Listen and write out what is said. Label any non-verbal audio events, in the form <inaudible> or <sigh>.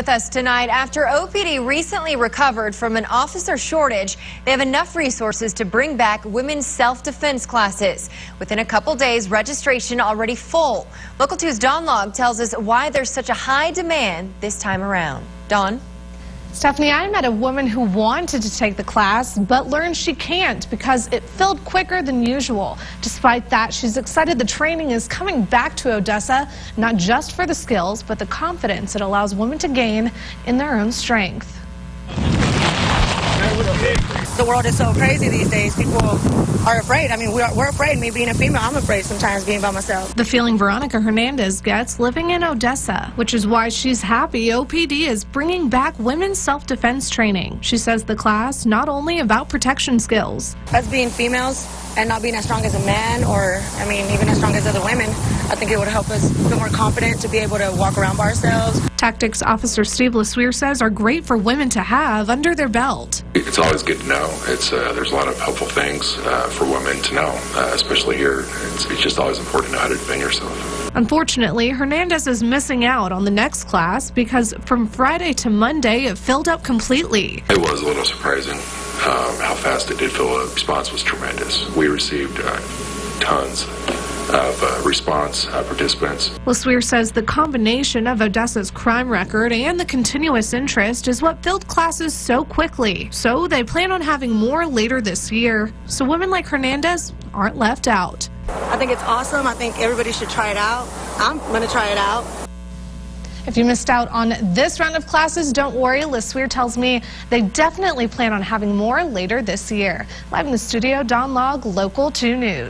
With us tonight, after OPD recently recovered from an officer shortage, they have enough resources to bring back women's self-defense classes. Within a couple days, registration already full. Local 2's Dawn Log tells us why there's such a high demand this time around. Dawn? Stephanie, I met a woman who wanted to take the class, but learned she can't because it filled quicker than usual. Despite that, she's excited the training is coming back to Odessa, not just for the skills, but the confidence it allows women to gain in their own strength. The world is so crazy these days. People are afraid. I mean, we're, we're afraid. Me being a female, I'm afraid sometimes being by myself. The feeling Veronica Hernandez gets living in Odessa, which is why she's happy OPD is bringing back women's self-defense training. She says the class not only about protection skills. Us being females, and not being as strong as a man or, I mean, even as strong as other women, I think it would help us feel more confident to be able to walk around by ourselves. Tactics Officer Steve LeSueur says are great for women to have under their belt. <clears throat> It's always good to know. It's uh, There's a lot of helpful things uh, for women to know, uh, especially here. It's, it's just always important to know how to defend yourself. Unfortunately, Hernandez is missing out on the next class because from Friday to Monday, it filled up completely. It was a little surprising um, how fast it did fill up. Response was tremendous. We received uh, tons of uh, response uh, participants. LeSueur says the combination of Odessa's crime record and the continuous interest is what filled classes so quickly. So they plan on having more later this year, so women like Hernandez aren't left out. I think it's awesome. I think everybody should try it out. I'm going to try it out. If you missed out on this round of classes, don't worry. LeSueur tells me they definitely plan on having more later this year. Live in the studio, Dawn Log, Local 2 News.